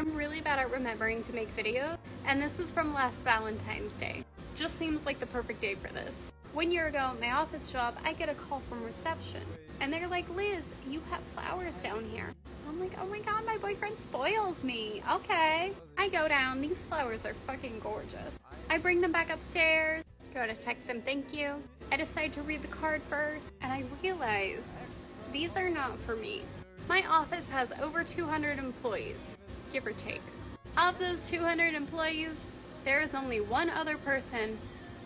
I'm really bad at remembering to make videos, and this is from last Valentine's Day. Just seems like the perfect day for this. One year ago at my office job, I get a call from reception, and they're like, Liz, you have flowers down here. I'm like, oh my god, my boyfriend spoils me. Okay. I go down, these flowers are fucking gorgeous. I bring them back upstairs, go to text him thank you. I decide to read the card first, and I realize these are not for me. My office has over 200 employees, give or take. Of those 200 employees, there is only one other person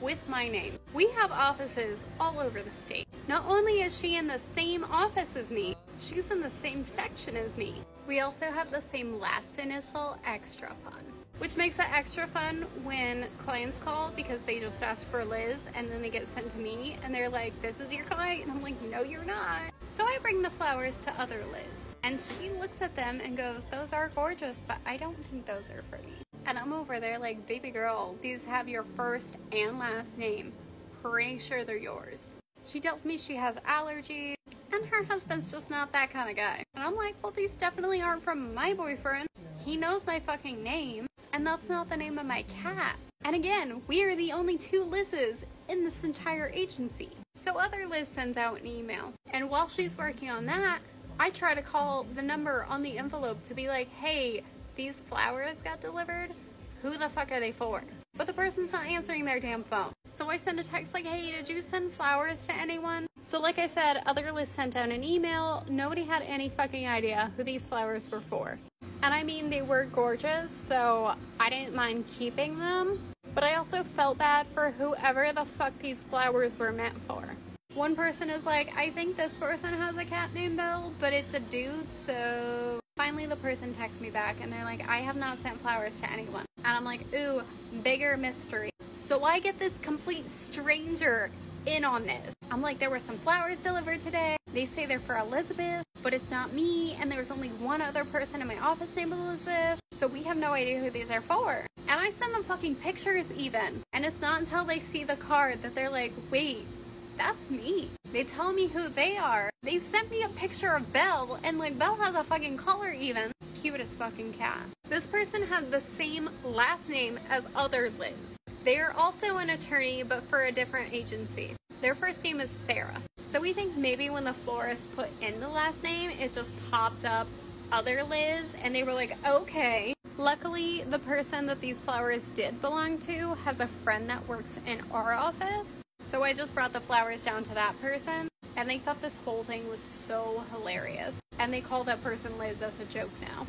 with my name. We have offices all over the state. Not only is she in the same office as me, she's in the same section as me. We also have the same last initial, extra fun. Which makes it extra fun when clients call because they just ask for Liz and then they get sent to me and they're like, this is your client. And I'm like, no, you're not. So I bring the flowers to other Liz and she looks at them and goes, those are gorgeous, but I don't think those are for me. And I'm over there like, baby girl, these have your first and last name. Pretty sure they're yours. She tells me she has allergies and her husband's just not that kind of guy. And I'm like, well, these definitely aren't from my boyfriend. He knows my fucking name and that's not the name of my cat. And again, we are the only two Liz's in this entire agency. So other Liz sends out an email. And while she's working on that, I try to call the number on the envelope to be like, hey, these flowers got delivered. Who the fuck are they for? But the person's not answering their damn phone. So I send a text like, hey, did you send flowers to anyone? So like I said, other Liz sent out an email. Nobody had any fucking idea who these flowers were for. And I mean, they were gorgeous, so I didn't mind keeping them. But I also felt bad for whoever the fuck these flowers were meant for. One person is like, I think this person has a cat named Bill, but it's a dude, so... Finally, the person texts me back and they're like, I have not sent flowers to anyone. And I'm like, ooh, bigger mystery. So I get this complete stranger in on this. I'm like, there were some flowers delivered today. They say they're for Elizabeth, but it's not me. And there was only one other person in my office named Elizabeth. So we have no idea who these are for. And I send them fucking pictures even. And it's not until they see the card that they're like, wait, that's me. They tell me who they are. They sent me a picture of Belle, and like Belle has a fucking collar even. Cutest fucking cat. This person had the same last name as other Liz. They are also an attorney, but for a different agency. Their first name is Sarah. So we think maybe when the florist put in the last name, it just popped up other Liz, and they were like, okay. Luckily, the person that these flowers did belong to has a friend that works in our office. So I just brought the flowers down to that person and they thought this whole thing was so hilarious. And they call that person Liz as a joke now.